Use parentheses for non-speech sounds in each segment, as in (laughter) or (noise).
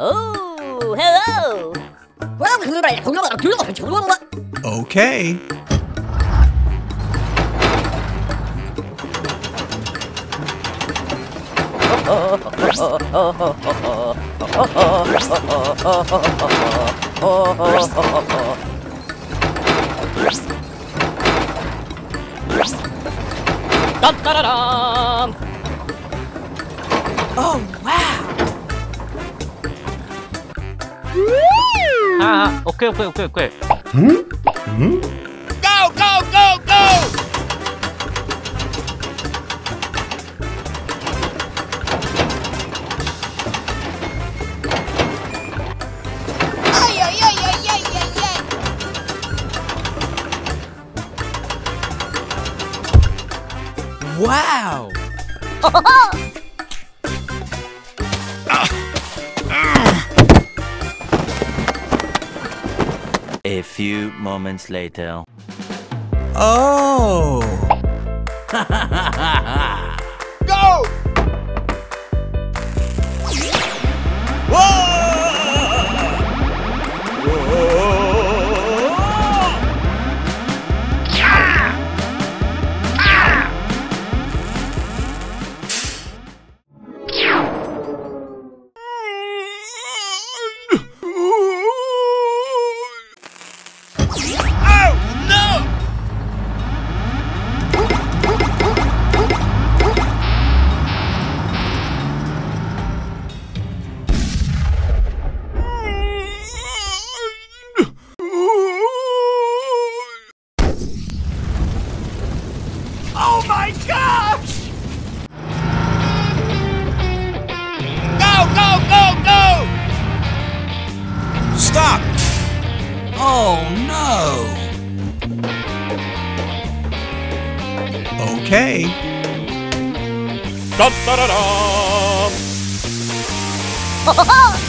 Oh, hello. Okay. Dum da da dum. Oh, wow. 아, 오케이 오케이 오케이 오케이. Go, go, go, go! Ay, ay, ay, ay, ay, ay, ay. Wow. Few moments later. Oh. (laughs) my gosh! Go, go, go, go! Stop. Oh no. Okay. Dum, da, da, dum. (laughs)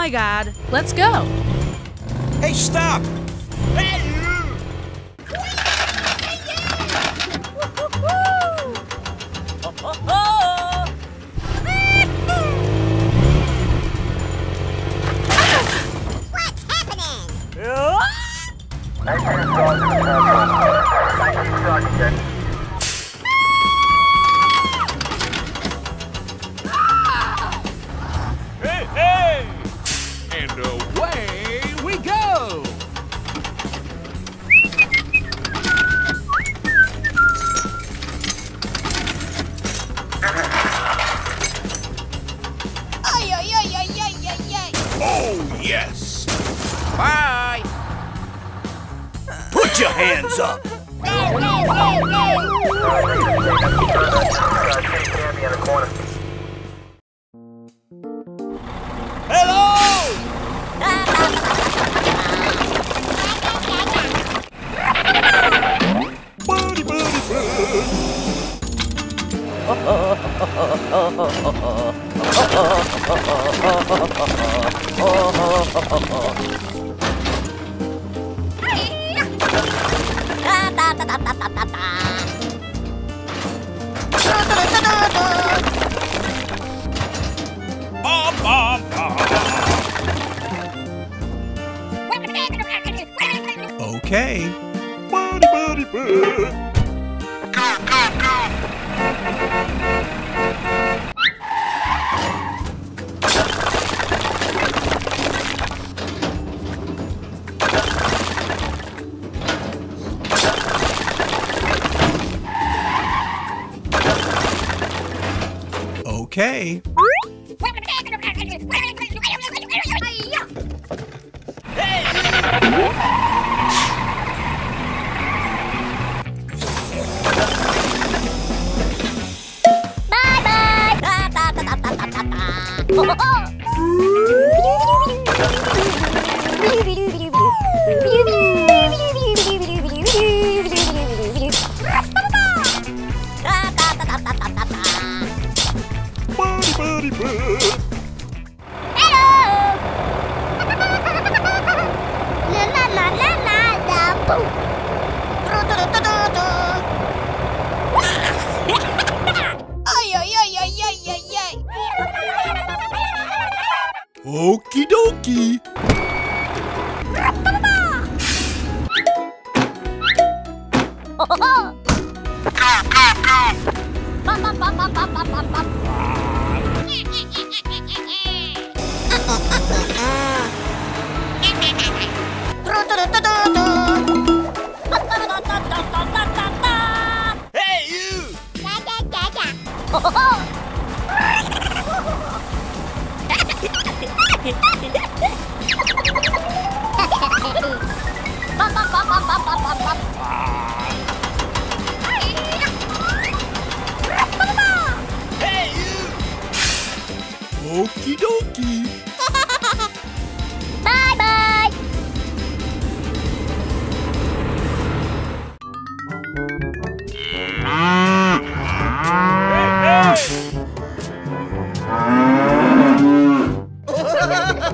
my god. Let's go. Hey, stop! Okay.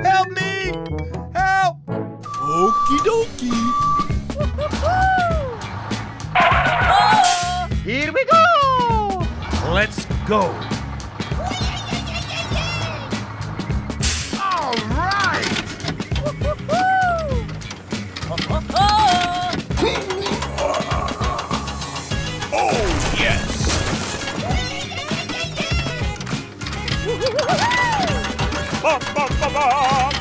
Help me! Help! Okie dokie. Here we go! Let's go! Oh.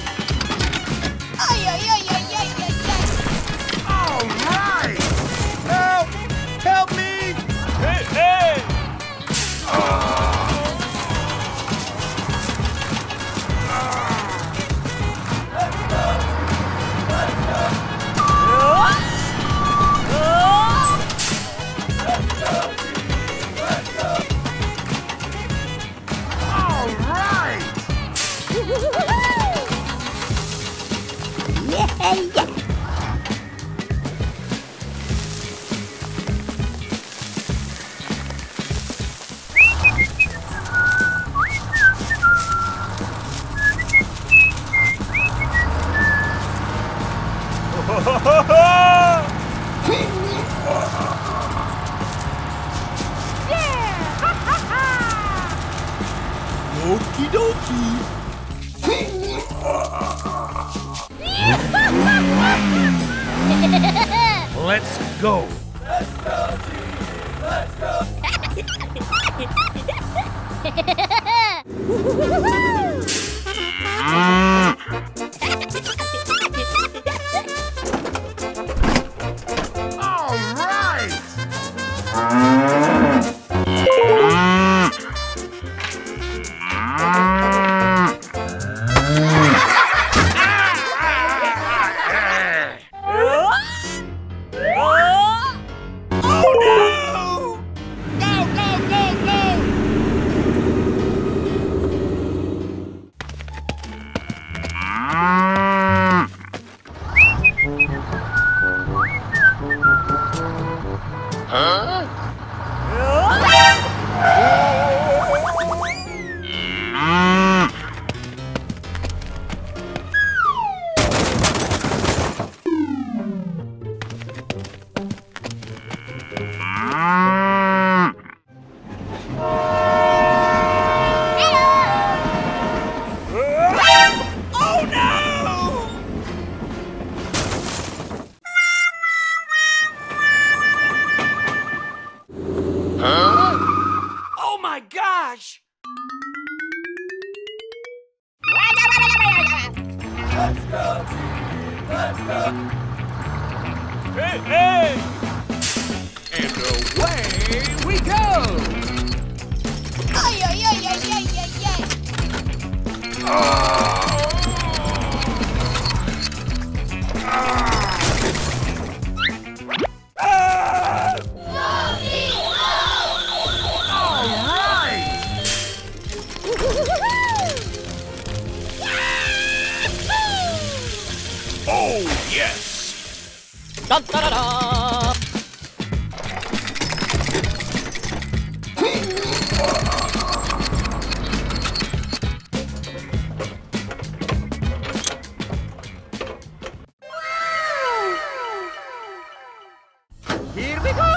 Here we go!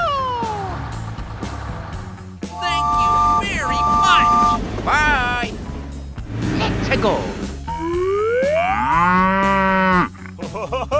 Thank you very much! Bye! Let's (laughs) go! (laughs)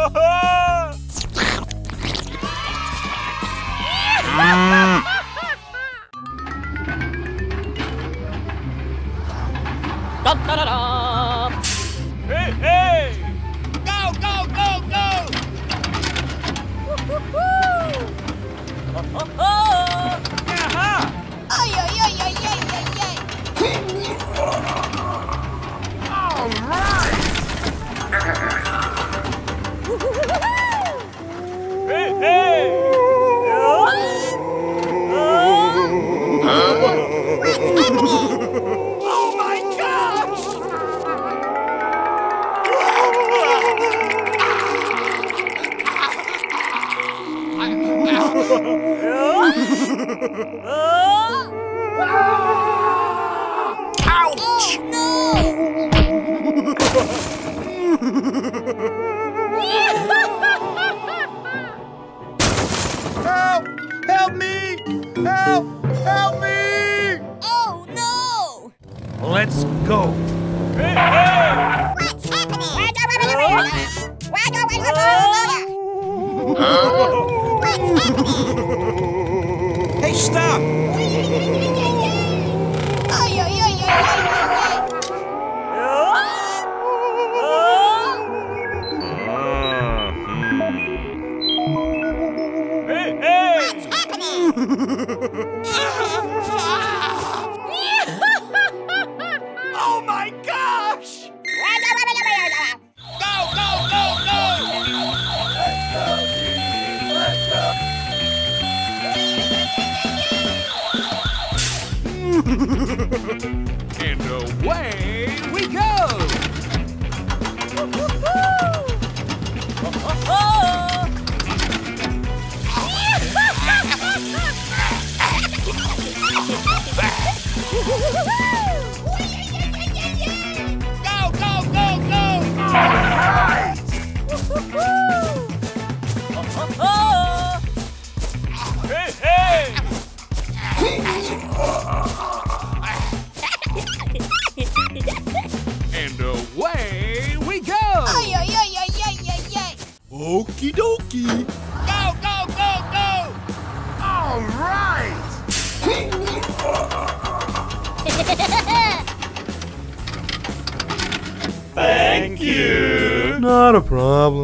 problem.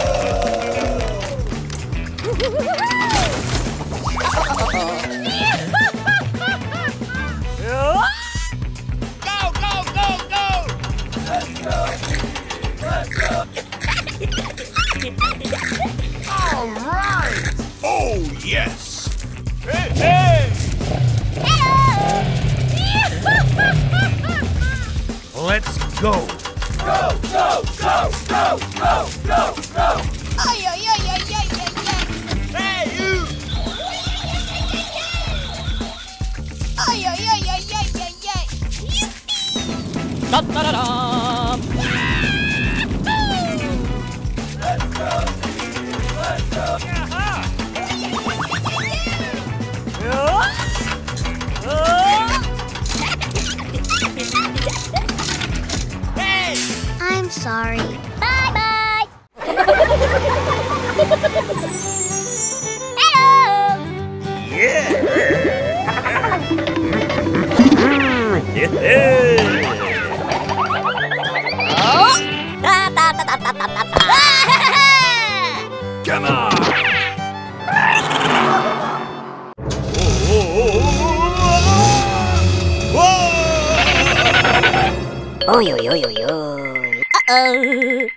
sorry. Bye-bye! Hello! Yeah! oh! da, da, da, da, da, da. Come on! Oh yo yo yo yo. あ。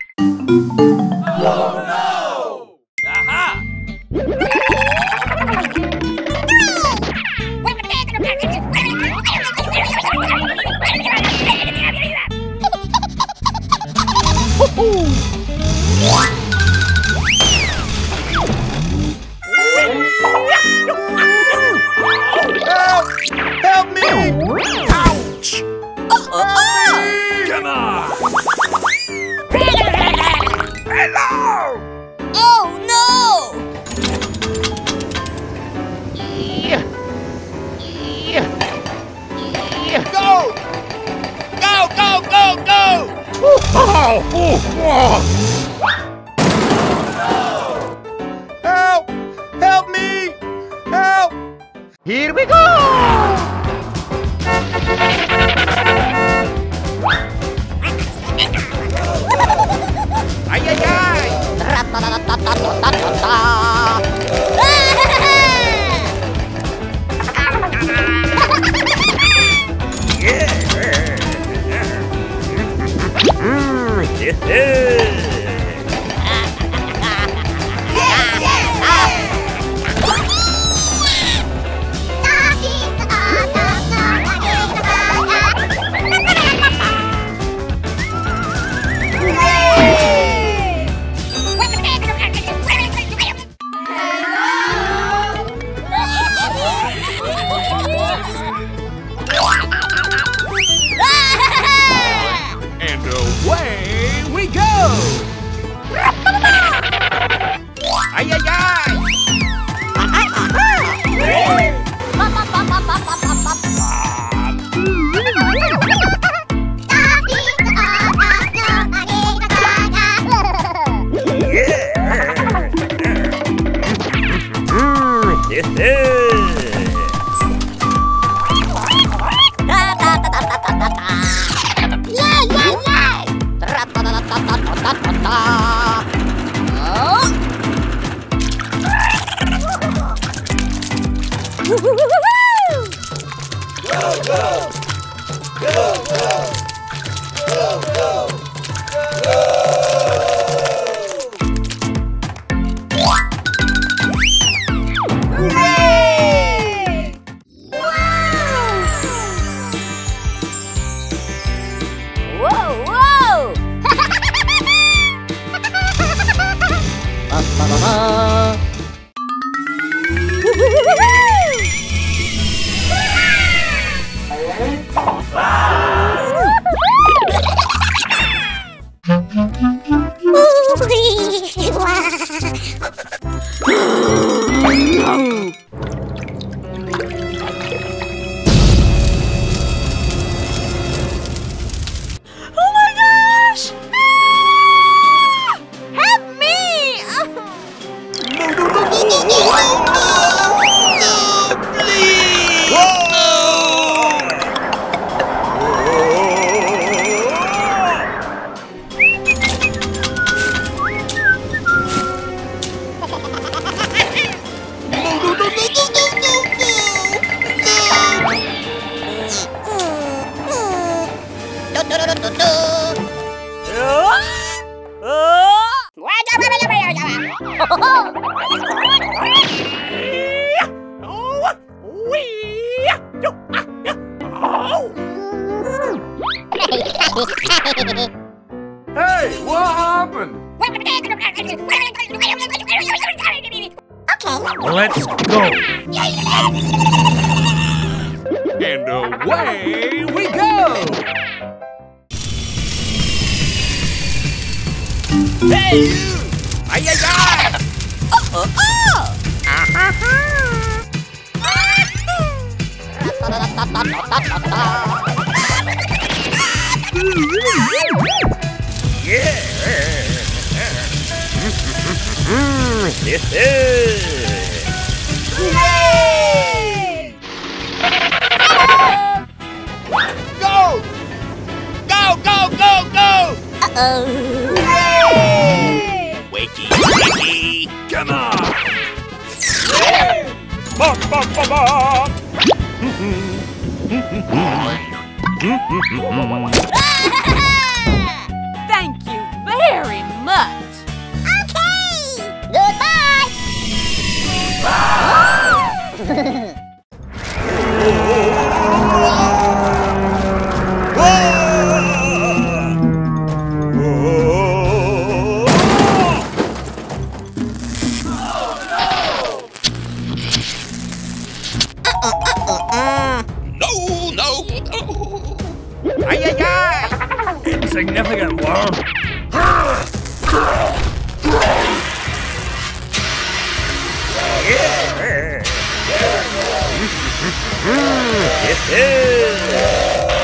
No, no, no. Ay, ay, ay. Insignificant worm. yeah.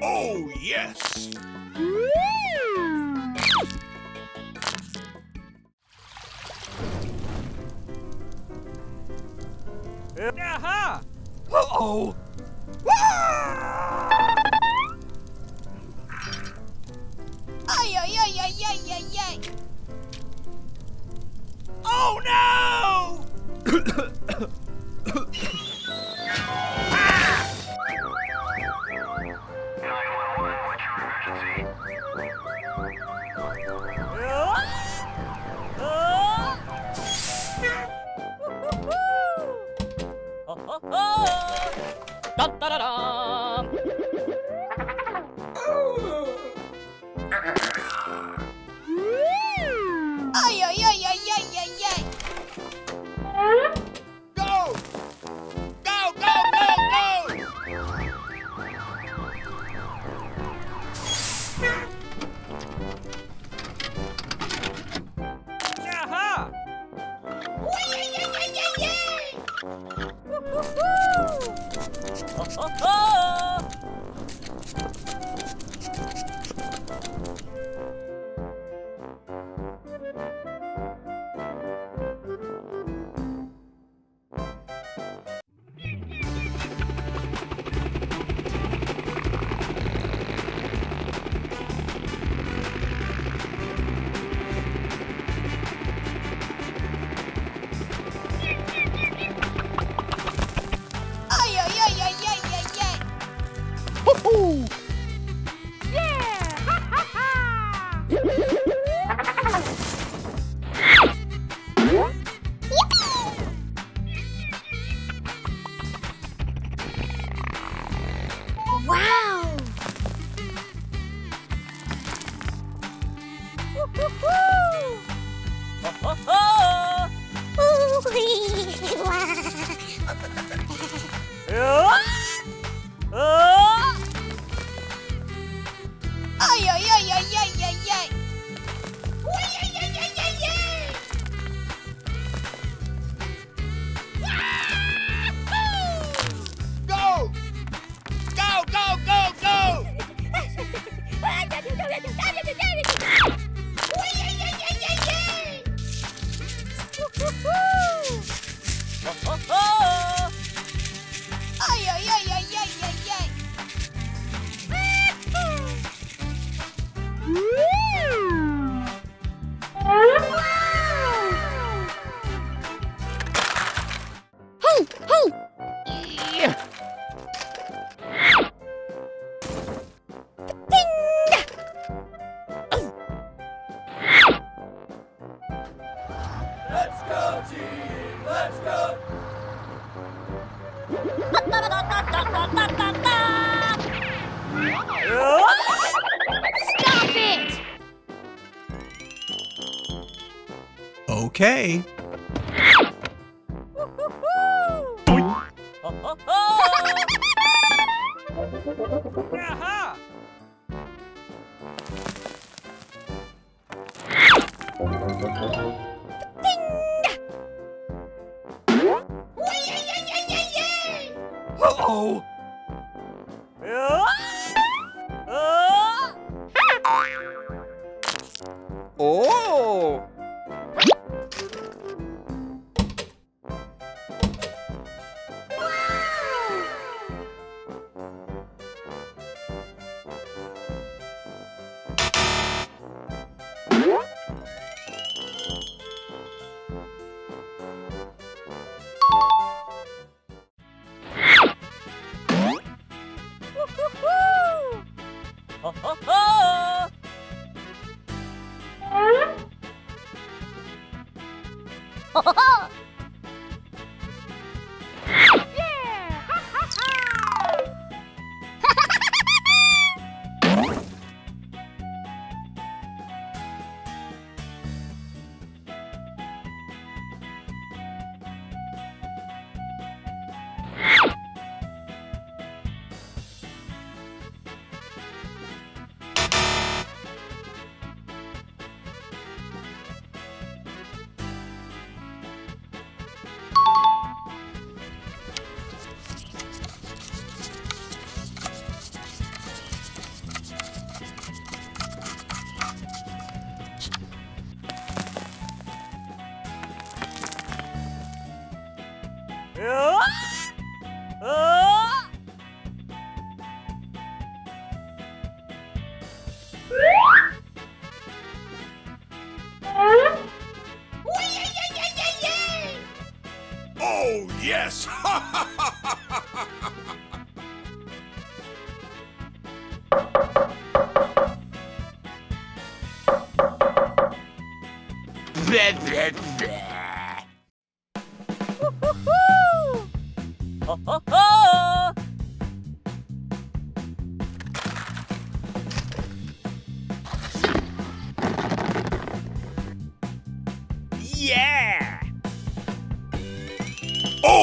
Oh, yes. Yaha! Uh-oh! Okay. Uh-oh. Oh! Oh,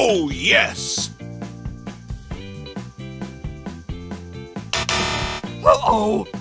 Oh, yes. Uh-oh!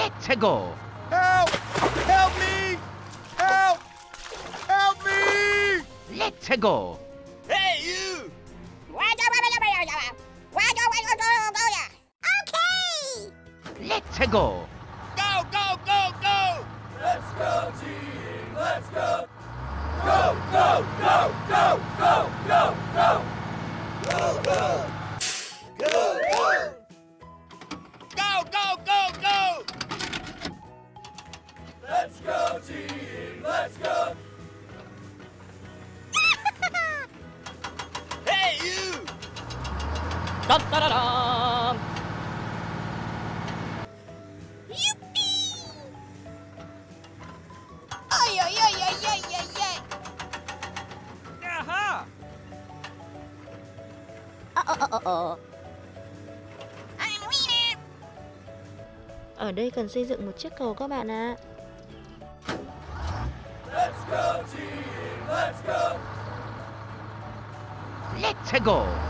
Let's go. Help! Help me! Help! Help me! Let's go. Hey, you! Okay! Let's go. Go, go, go, go! Let's go, team! Let's go! Go, go, go, go, go, go, go! Go, go! Da, da, da, da. Yuppie! Oj! Oh, oh, oh, oh. Ở đây cần xây dựng một chiếc cầu các bạn ạ. À. Let's go, team! Let's go! Let's go!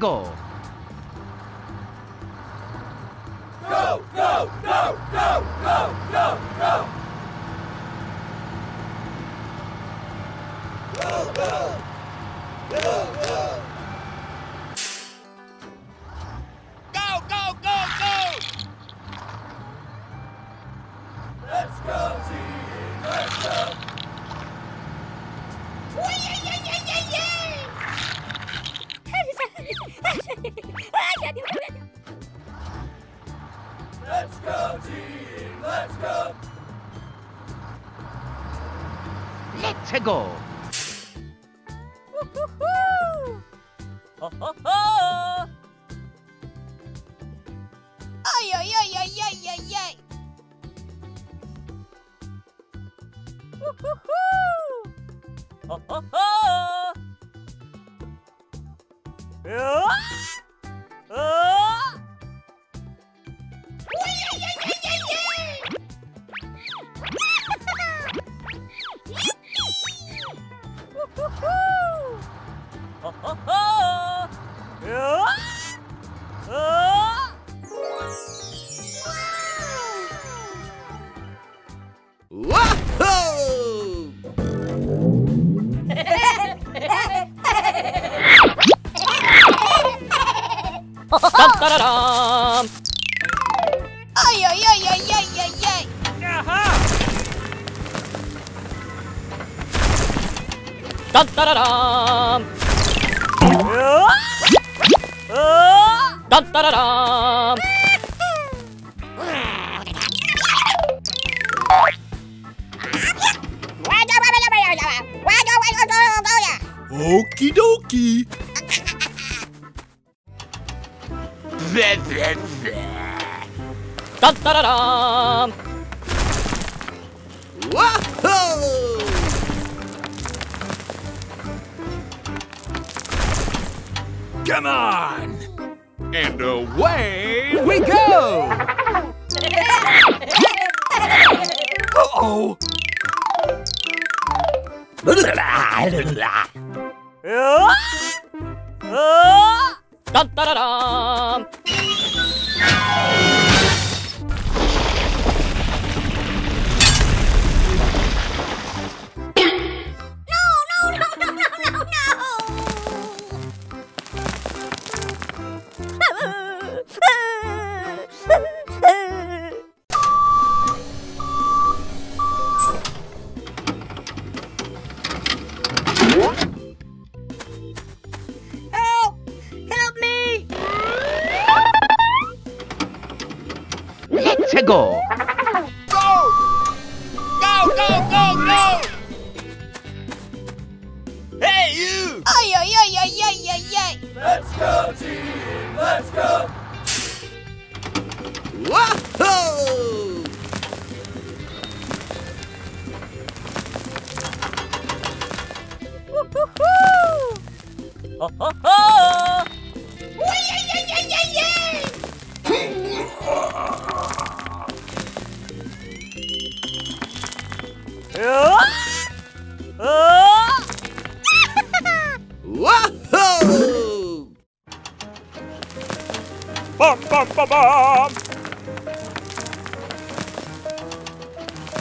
go. play! Let's go, team! Let's go! Whoa! Woo-hoo-hoo! Ho, Oh ho! Yay, yay, yay, yay, yay! bomb.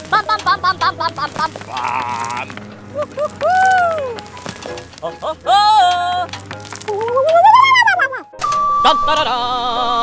Bomb, bomb, bomb, bomb, bomb, bomb, bomb, bomb. Bomb. Woo, woo, woo. Oh, oh, oh. Dun, da, da, da.